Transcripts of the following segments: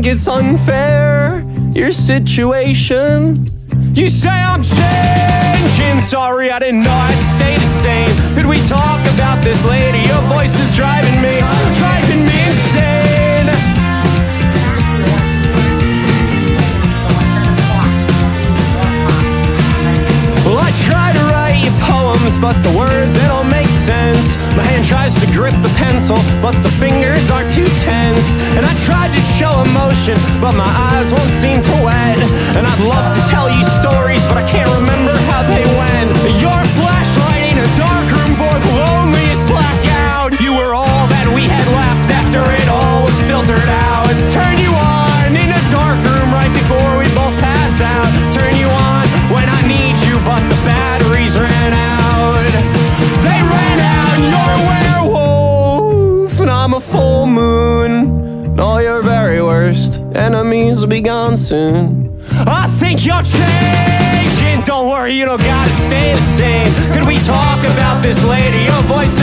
think it's unfair, your situation. You say I'm changing, sorry I didn't know I'd stay the same. Could we talk about this lady? Your voice is driving me, driving me insane. Well, I try to write you poems, but the words, they don't make sense. My hand tries to grip the pencil, but the fingers are too tense. And I tried to show emotion, but my eyes won't seem to wet. And I'd love to tell you stories, but I can't remember how they soon. I think you're changing. Don't worry, you don't gotta stay the same. Could we talk about this later? Your voice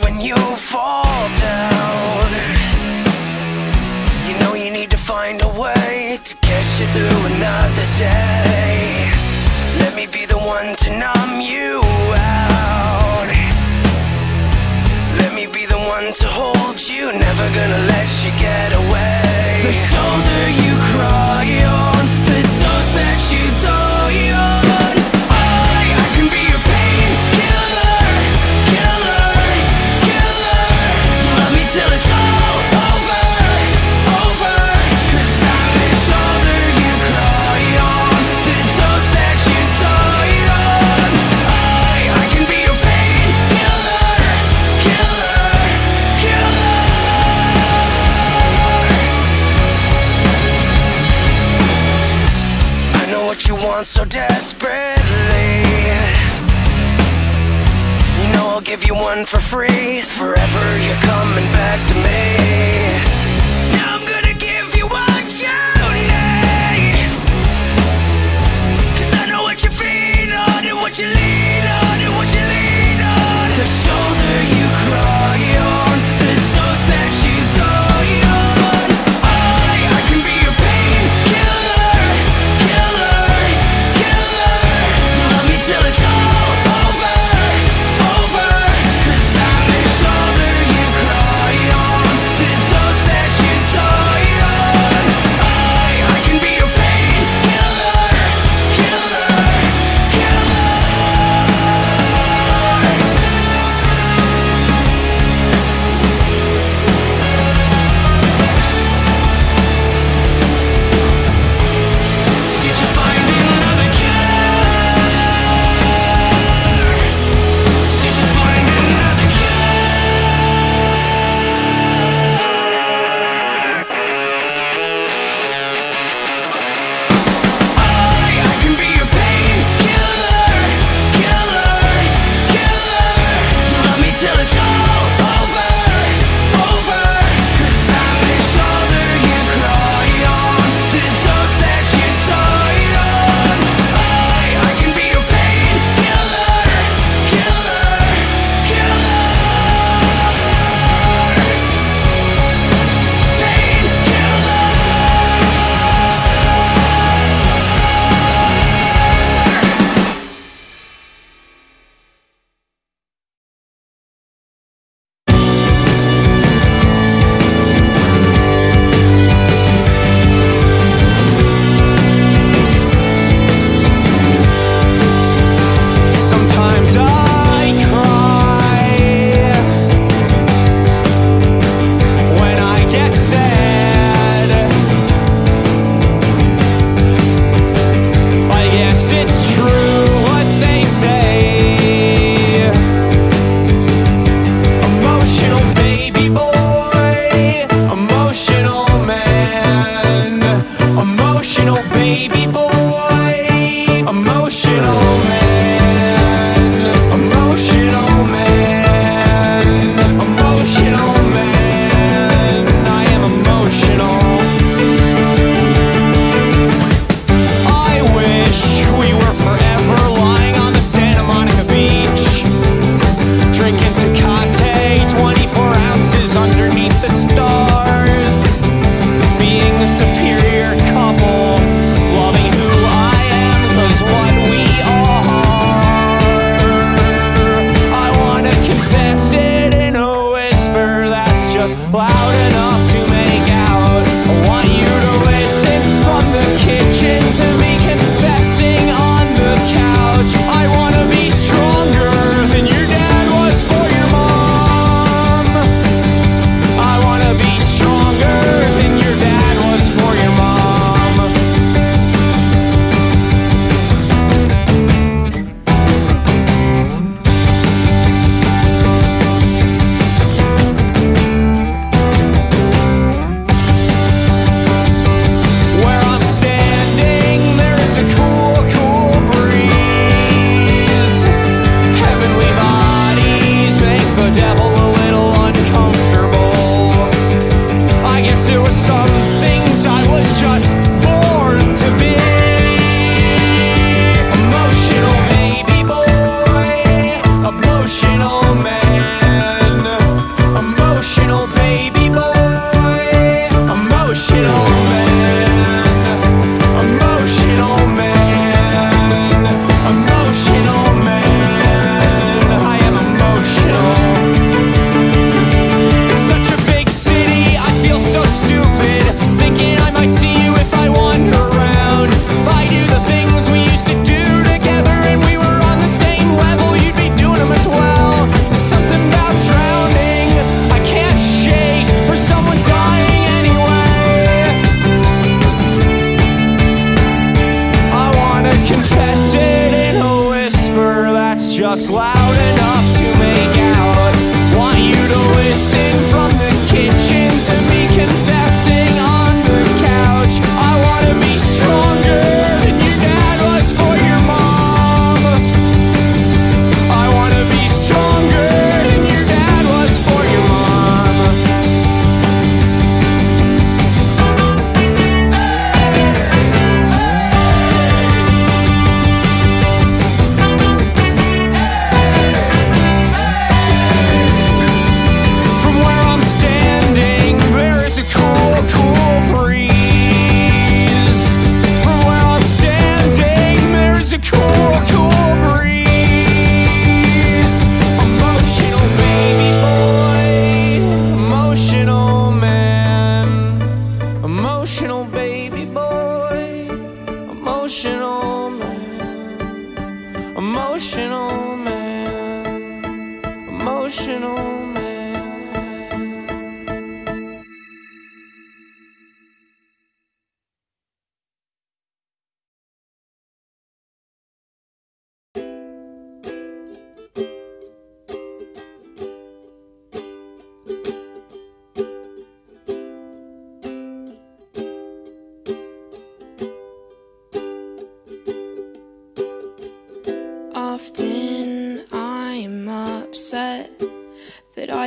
when you fall down. You know you need to find a way to get you through another day. Let me be the one to numb you out. Let me be the one to hold you, never gonna let you get away. The shoulder you cry on, the toes that you don't want so desperately. You know I'll give you one for free. Forever you're coming back to me.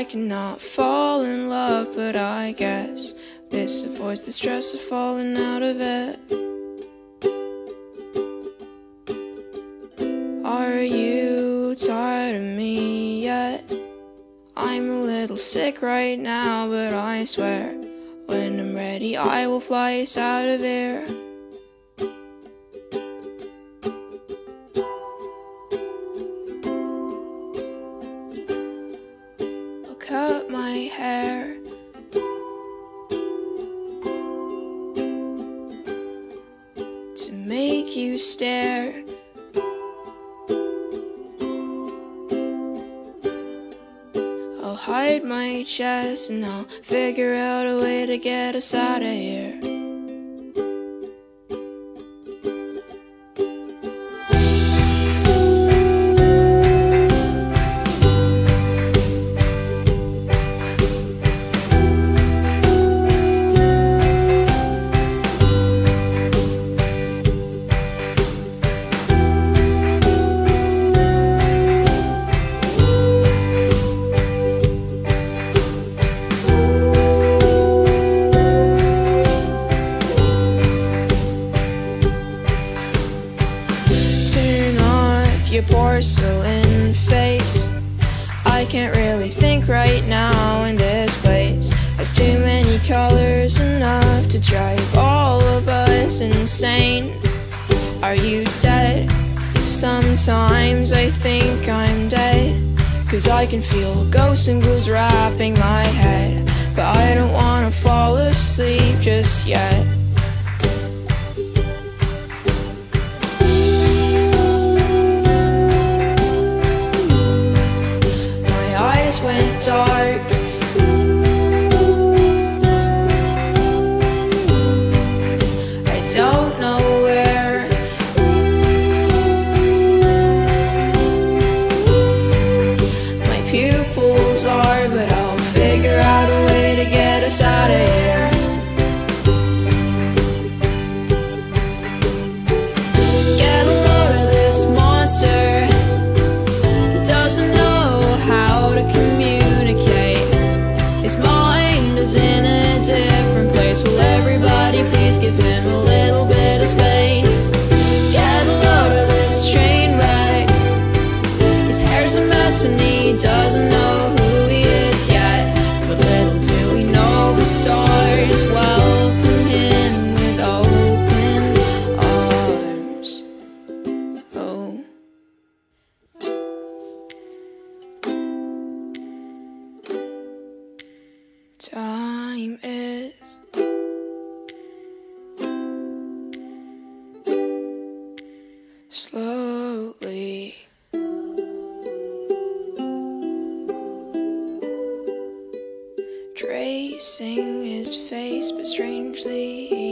Cannot fall in love, but I guess this avoids the stress of falling out of it. Are you tired of me yet? I'm a little sick right now, but I swear when I'm ready, I will fly us out of here. Make you stare. I'll hide my chest and I'll figure out a way to get us out of here. Your porcelain face. I can't really think right now in this place. It's too many colors, enough to drive all of us insane. Are you dead? Sometimes I think I'm dead. Cause I can feel ghosts and ghouls wrapping my head. But I don't wanna fall asleep just yet. His face, but strangely